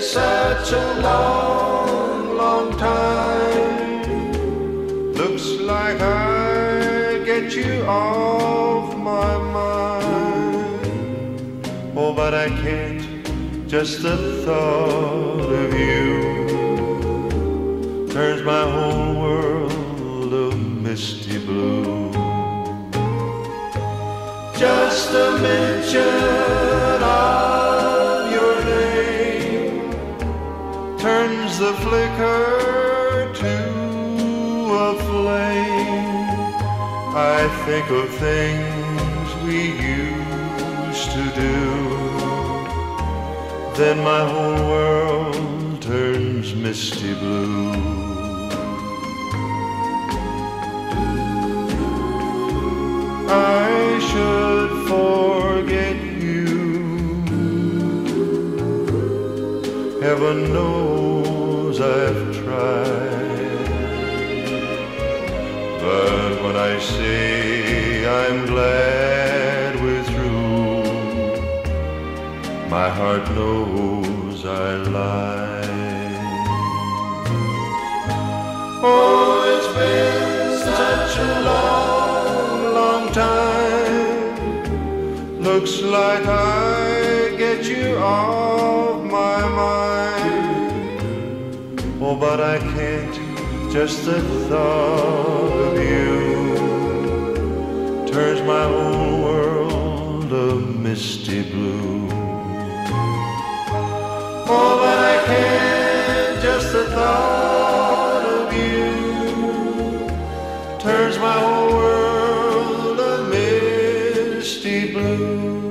such a long, long time. Looks like I get you off my mind. Oh, but I can't. Just the thought of you turns my whole world a misty blue. Just a mention the flicker to a flame. I think of things we used to do. Then my whole world turns misty blue. I should forget you. Heaven knows I've tried. But when I say I'm glad we're through, my heart knows I lie. Oh, it's been such a long, long time. Looks like I get you off my mind. Oh, but I can't, just the thought of you turns my whole world a misty blue. Oh, but I can't, just the thought of you turns my whole world a misty blue.